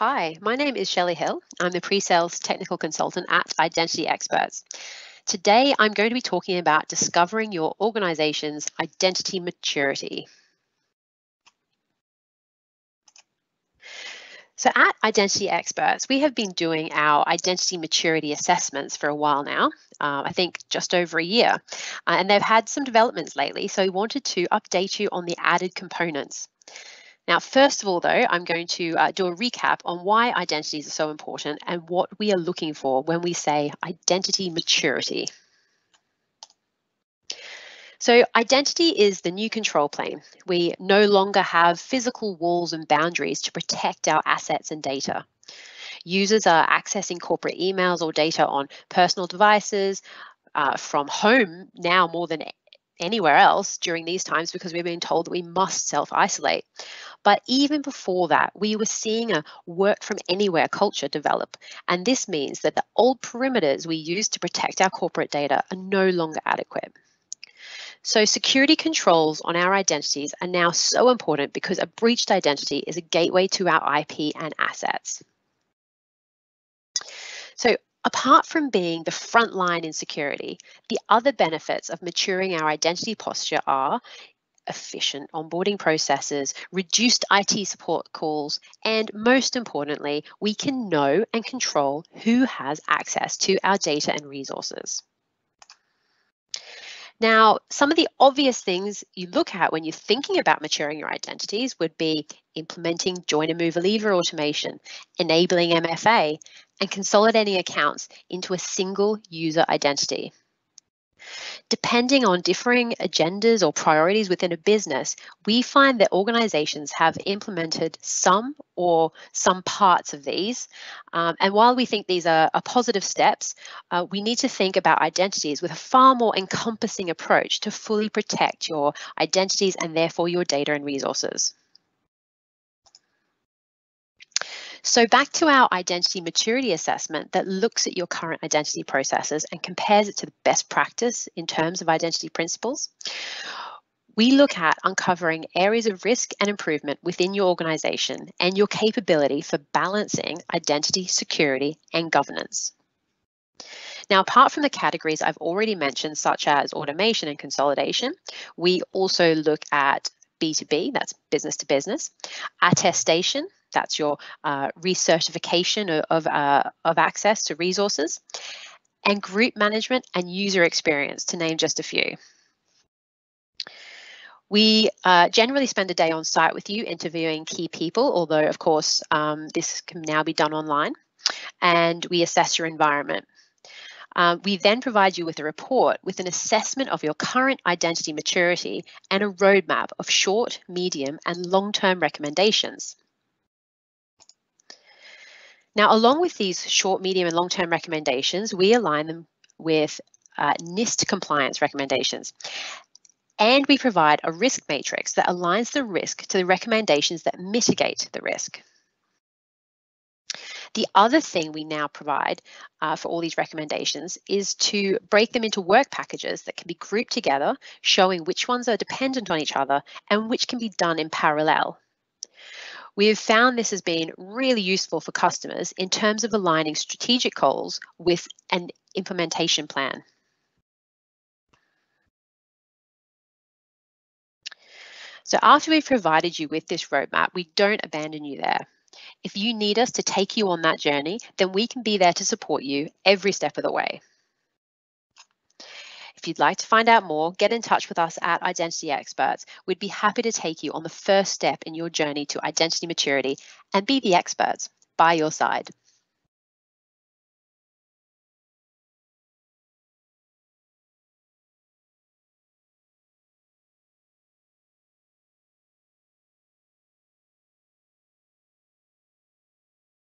Hi, my name is Shelley Hill. I'm the pre-sales technical consultant at Identity Experts. Today, I'm going to be talking about discovering your organization's identity maturity. So at Identity Experts, we have been doing our identity maturity assessments for a while now, uh, I think just over a year, uh, and they've had some developments lately, so we wanted to update you on the added components. Now, first of all, though, I'm going to uh, do a recap on why identities are so important and what we are looking for when we say identity maturity. So identity is the new control plane. We no longer have physical walls and boundaries to protect our assets and data. Users are accessing corporate emails or data on personal devices, uh, from home now more than anywhere else during these times because we're being told that we must self isolate. But even before that, we were seeing a work from anywhere culture develop. And this means that the old perimeters we used to protect our corporate data are no longer adequate. So security controls on our identities are now so important because a breached identity is a gateway to our IP and assets. So Apart from being the front line in security, the other benefits of maturing our identity posture are efficient onboarding processes, reduced IT support calls, and most importantly, we can know and control who has access to our data and resources. Now, some of the obvious things you look at when you're thinking about maturing your identities would be implementing joiner mover leaver automation, enabling MFA, and consolidating accounts into a single user identity. Depending on differing agendas or priorities within a business, we find that organizations have implemented some or some parts of these. Um, and while we think these are, are positive steps, uh, we need to think about identities with a far more encompassing approach to fully protect your identities and therefore your data and resources. So back to our identity maturity assessment that looks at your current identity processes and compares it to the best practice in terms of identity principles. We look at uncovering areas of risk and improvement within your organization and your capability for balancing identity, security, and governance. Now, apart from the categories I've already mentioned, such as automation and consolidation, we also look at B2B, that's business to business, attestation, that's your uh, recertification of, uh, of access to resources, and group management and user experience, to name just a few. We uh, generally spend a day on site with you interviewing key people, although of course um, this can now be done online, and we assess your environment. Um, we then provide you with a report with an assessment of your current identity maturity and a roadmap of short, medium and long-term recommendations. Now, along with these short, medium, and long-term recommendations, we align them with uh, NIST compliance recommendations. And we provide a risk matrix that aligns the risk to the recommendations that mitigate the risk. The other thing we now provide uh, for all these recommendations is to break them into work packages that can be grouped together, showing which ones are dependent on each other and which can be done in parallel. We have found this has been really useful for customers in terms of aligning strategic goals with an implementation plan. So after we've provided you with this roadmap, we don't abandon you there. If you need us to take you on that journey, then we can be there to support you every step of the way. If you'd like to find out more, get in touch with us at Identity Experts. We'd be happy to take you on the first step in your journey to identity maturity and be the experts by your side.